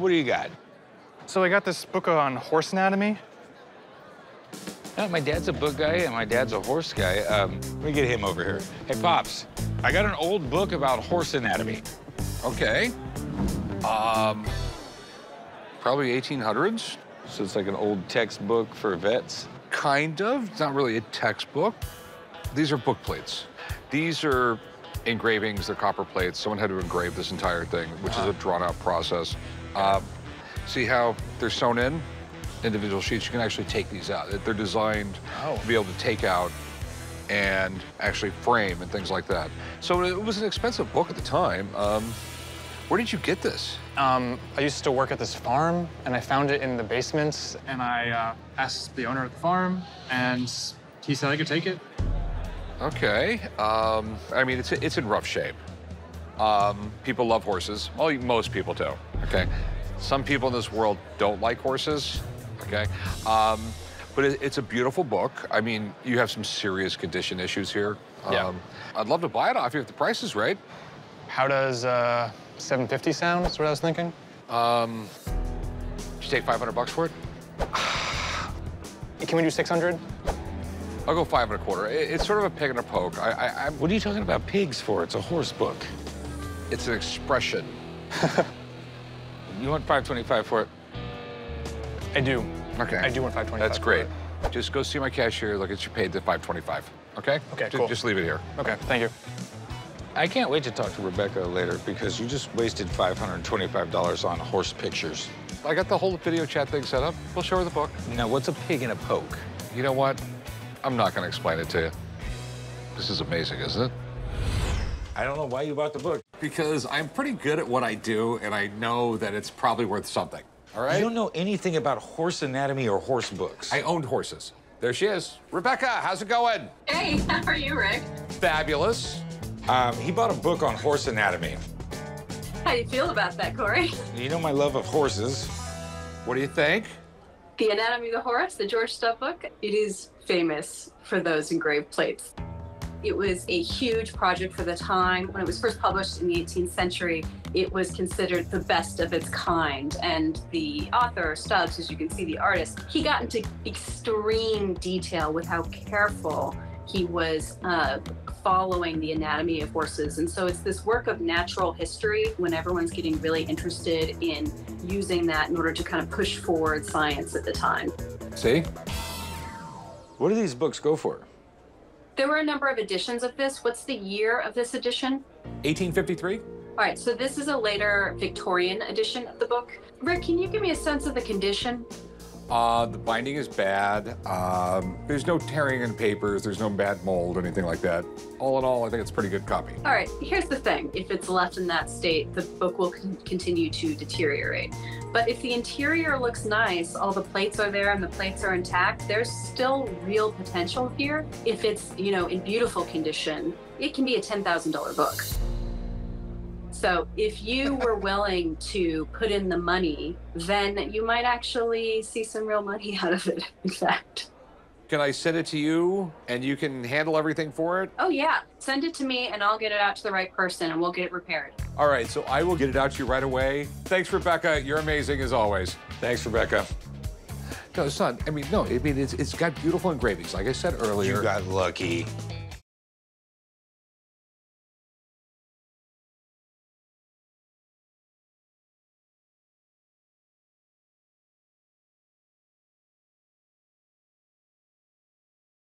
what do you got? So I got this book on horse anatomy. My dad's a book guy and my dad's a horse guy. Um, let me get him over here. Hey, Pops, I got an old book about horse anatomy. Okay. Um, probably 1800s. So it's like an old textbook for vets. Kind of. It's not really a textbook. These are book plates. These are engravings, they're copper plates. Someone had to engrave this entire thing, which is a drawn-out process. Uh, see how they're sewn in? Individual sheets, you can actually take these out. They're designed to be able to take out and actually frame and things like that. So it was an expensive book at the time. Um, where did you get this? Um, I used to work at this farm, and I found it in the basement, and I uh, asked the owner of the farm, and he said I could take it. Okay. Um, I mean, it's, it's in rough shape. Um, people love horses. Well, most people do, okay? Some people in this world don't like horses, okay? Um, but it, it's a beautiful book. I mean, you have some serious condition issues here. Yeah. Um, I'd love to buy it off you if the price is right. How does uh, 750 sound? That's what I was thinking. Um, did you take 500 bucks for it? Can we do 600? I'll go five and a quarter. It's sort of a pig and a poke. I, I, I'm, What are you talking about pigs for? It's a horse book. it's an expression. You want 525 for it? I do. Okay. I do want 525. That's for great. it. Just go see my cashier. Look, it's your paid the 525. Okay? Okay, Ju- cool. Just leave it here. Okay, thank you. I can't wait to talk to Rebecca later because you just wasted $525 on horse pictures. I got the whole video chat thing set up. We'll show her the book. Now, what's a pig and a poke? You know what? I'm not going to explain it to you. This is amazing, isn't it? I don't know why you bought the book. Because I'm pretty good at what I do, and I know that it's probably worth something. All right? You don't know anything about horse anatomy or horse books. I owned horses. There she is. Rebecca, how's it going? Hey, how are you, Rick? Fabulous. Um, he bought a book on horse anatomy. How do you feel about that, Corey? You know my love of horses. What do you think? The Anatomy of the Horse, the George Stubbs book, it is famous for those engraved plates. It was a huge project for the time. When it was first published in the 18th century, it was considered the best of its kind. And the author, Stubbs, as you can see, the artist, he got into extreme detail with how careful he was uh, following the anatomy of horses. And so it's this work of natural history when everyone's getting really interested in using that in order to kind of push forward science at the time. See? What do these books go for? There were a number of editions of this. What's the year of this edition? 1853? All right, so this is a later Victorian edition of the book. Rick, can you give me a sense of the condition? Uh, the binding is bad. Um, there's no tearing in papers. There's no bad mold or anything like that. All in all, I think it's pretty good copy. All right, here's the thing. If it's left in that state, the book will con- continue to deteriorate. But if the interior looks nice, all the plates are there and the plates are intact, there's still real potential here. If it's, you know, in beautiful condition, it can be a $10,000 book. So if you were willing to put in the money, then you might actually see some real money out of it, in fact. Can I send it to you and you can handle everything for it? Oh, yeah. Send it to me and I'll get it out to the right person and we'll get it repaired. All right, so I will get it out to you right away. Thanks, Rebecca. You're amazing as always. Thanks, Rebecca. No, it's not. I mean, no. I mean, it's it's got beautiful engravings, like I said earlier. You got lucky.